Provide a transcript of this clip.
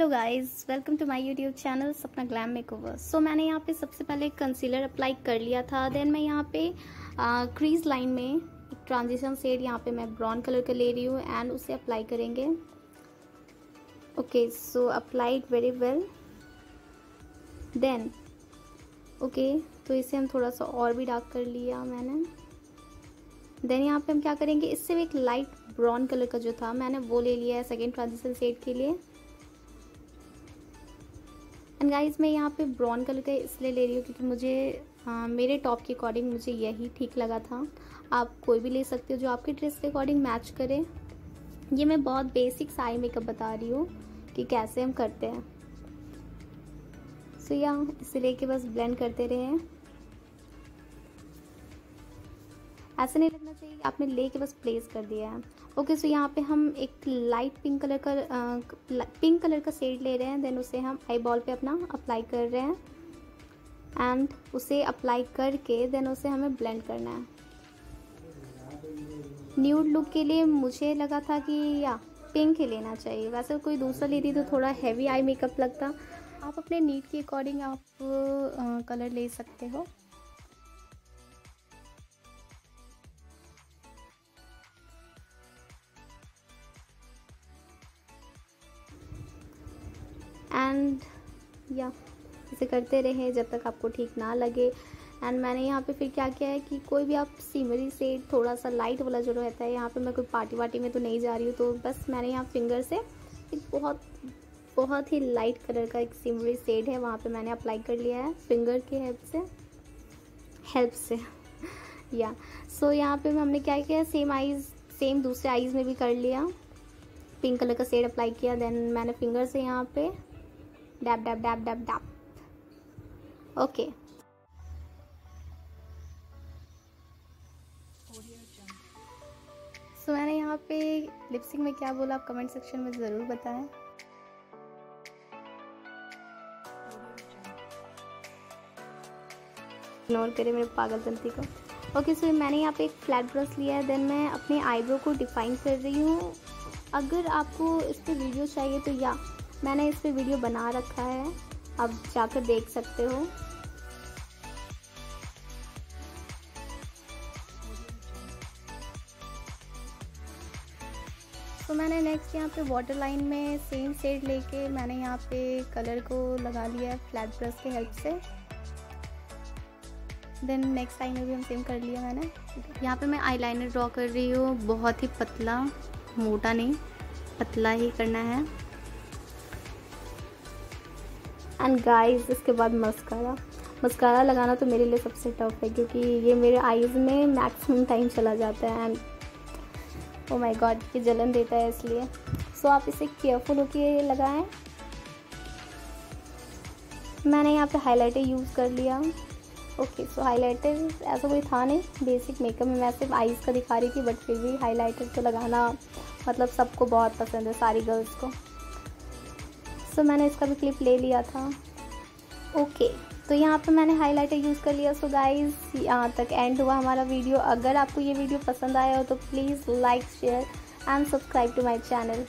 Hello guys welcome to my YouTube channel Sapna glam makeover so मैंने यहाँ पे सबसे पहले कंसीलर अप्लाई कर लिया था. देन मैं यहाँ पे क्रीज लाइन में ट्रांजिशन शेड यहाँ पे मैं ब्राउन कलर का ले रही हूँ एंड उसे अप्लाई करेंगे. Okay so apply very well then okay तो इसे हम थोड़ा सा और भी डार्क कर लिया मैंने. देन यहाँ पे हम क्या करेंगे? इससे भी एक लाइट ब्राउन कलर का जो था, मैंने वो ले लिया है सेकेंड ट्रांजिशन सेट के लिए. एंड गाइस मैं यहाँ पे ब्राउन कलर का इसलिए ले रही हूँ क्योंकि मुझे आ, मेरे टॉप के अकॉर्डिंग मुझे यही ठीक लगा था। आप कोई भी ले सकते हो जो आपके ड्रेस के अकॉर्डिंग मैच करे। ये मैं बहुत बेसिक साई मेकअप बता रही हूँ कि कैसे हम करते हैं। सो so, या इसे लेके बस ब्लेंड करते रहे ऐसे नहीं लगना चाहिए आपने ले के बस प्लेस कर दिया है। ओके सो यहाँ पे हम एक लाइट पिंक कलर का पिंक कलर का शेड ले रहे हैं देन उसे हम आई बॉल पर अपना अप्लाई कर रहे हैं। एंड उसे अप्लाई करके देन उसे हमें ब्लेंड करना है। न्यूड लुक के लिए मुझे लगा था कि, या पिंक ही लेना चाहिए। वैसे कोई दूसरा लेती तो थोड़ा हैवी आई मेकअप लगता। आप अपने नीड के अकॉर्डिंग आप कलर ले सकते हो। एंड या इसे करते रहें जब तक आपको ठीक ना लगे। एंड मैंने यहाँ पे फिर क्या किया है कि कोई भी आप सीमरी से थोड़ा सा लाइट वाला जो रहता है यहाँ पे मैं कोई पार्टी वार्टी में तो नहीं जा रही हूँ तो बस मैंने यहाँ फिंगर से एक बहुत बहुत ही लाइट कलर का एक सीमरी सेड है वहाँ पे मैंने अप्लाई कर लिया है फिंगर की हेल्प से। हेल्प से या सो so, यहाँ पे हमने क्या किया सेम आइज़ सेम दूसरे आइज़ में भी कर लिया। पिंक कलर का सेड अप्लाई किया देन मैंने फिंगर से यहाँ पे dab dab dab dab dab okay so मैंने यहाँ पे लिपस्टिक में क्या बोला आप कमेंट सेक्शन में ज़रूर बताएँ। इग्नोर करें मेरे पागल तंती को। ओके सो मैंने यहाँ पे एक फ्लैट ब्रश लिया है देन मैं अपने आईब्रो को डिफाइन कर रही हूँ। अगर आपको इस पर वीडियो चाहिए तो या मैंने इस पर वीडियो बना रखा है, आप जाकर देख सकते हो। तो मैंने नेक्स्ट यहाँ पे वाटर लाइन में सेम शेड लेके मैंने यहाँ पे कलर को लगा लिया है फ्लैट ब्रश के हेल्प से। देन नेक्स्ट लाइन में भी हम सेम कर लिया मैंने। यहाँ पे मैं आईलाइनर ड्रॉ कर रही हूँ, बहुत ही पतला, मोटा नहीं, पतला ही करना है। एंड गाइस इसके बाद मस्कारा मस्कारा लगाना तो मेरे लिए सबसे टफ है क्योंकि ये मेरे आईज़ में मैक्सिमम टाइम चला जाता है एंड ओ माय गॉड ये जलन देता है इसलिए. सो so, आप इसे केयरफुल होके लगाएँ. मैंने यहाँ पे हाइलाइटर यूज़ कर लिया. ओके सो हाइलाइटर ऐसा कोई था नहीं. बेसिक मेकअप में मैं सिर्फ़ आईज़ का दिखा रही थी बट फिर भी हाइलाइटर तो लगाना मतलब सबको बहुत पसंद है सारी गर्ल्स को. सो मैंने इसका भी क्लिप ले लिया था। ओके तो यहाँ पे मैंने हाईलाइटर यूज़ कर लिया। सो गाइज़ यहाँ तक एंड हुआ हमारा वीडियो अगर आपको ये वीडियो पसंद आया हो तो please like share and subscribe to my channel